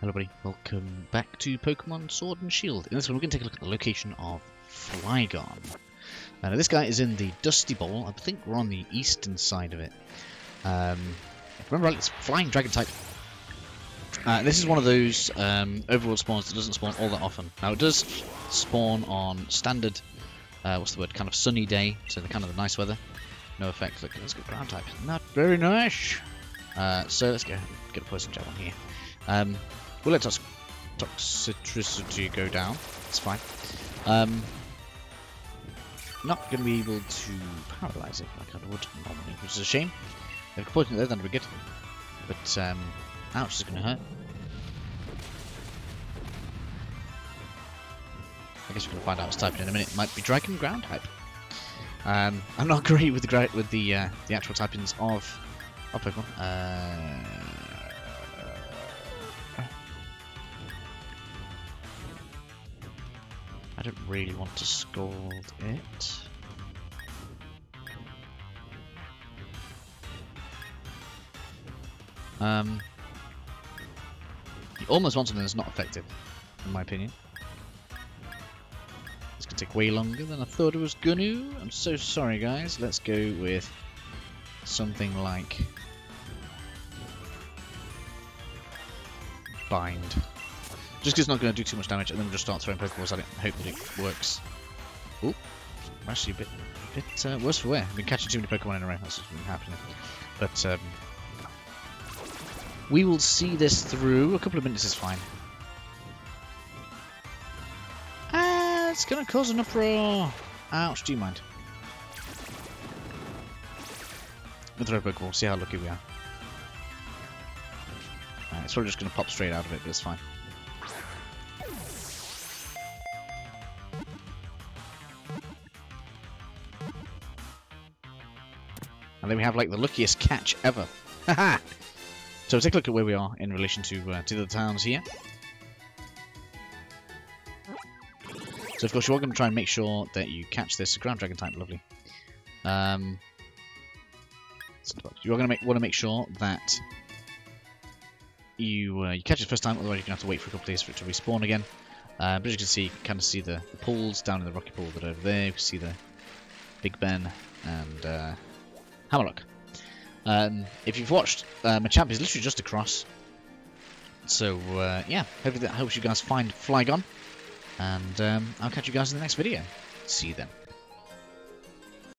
Hello everybody, welcome back to Pokemon Sword and Shield. In this one we're going to take a look at the location of Flygon. Now this guy is in the Dusty Bowl, I think we're on the eastern side of it. Um, remember it's Flying Dragon type. Uh, this is one of those um, overworld spawns that doesn't spawn all that often. Now it does spawn on standard, uh, what's the word, kind of sunny day, so the kind of the nice weather. No effect, look, let's go ground type. Not very nice. Uh, so let's go get a poison jab on here. Um, we'll let tox toxicity go down. It's fine. Um, not going to be able to paralyze it like I would normally, which is a shame. If I could there, then we're good. But, um, ouch, is going to hurt. I guess we're going to find out its type in a minute. It might be Dragon Ground type. Um, I'm not great with the with the uh, the actual typings of of Pokemon. Uh, I don't really want to scald it. Um, you almost want something that's not effective, in my opinion. This could take way longer than I thought it was gonna. I'm so sorry, guys. Let's go with something like bind. Just because it's not going to do too much damage, and then we'll just start throwing Pokeballs at it and hope that it works. Oh, actually a bit, a bit uh, worse for wear. I've been catching too many Pokemon in a row, that's what's been happening. But um, we will see this through. A couple of minutes is fine. Ah, it's going to cause an uproar. Ouch, do you mind? We'll throw a Pokeball, see how lucky we are. Right, it's probably just going to pop straight out of it, but it's fine. And then we have like the luckiest catch ever. Haha! so take a look at where we are in relation to uh, to the towns here. So of course you are going to try and make sure that you catch this ground dragon type, lovely. Um, you are going to want to make sure that you uh, you catch it first time, otherwise you're going to have to wait for a couple of days for it to respawn again. Uh, but as you can see, you can kind of see the, the, pools down in the rocky pool that are over there. You can see the Big Ben and uh, Hammerlocke. Um, if you've watched, uh, Machamp is literally just across. So, uh, yeah, hopefully that helps you guys find Flygon. And um, I'll catch you guys in the next video. See you then.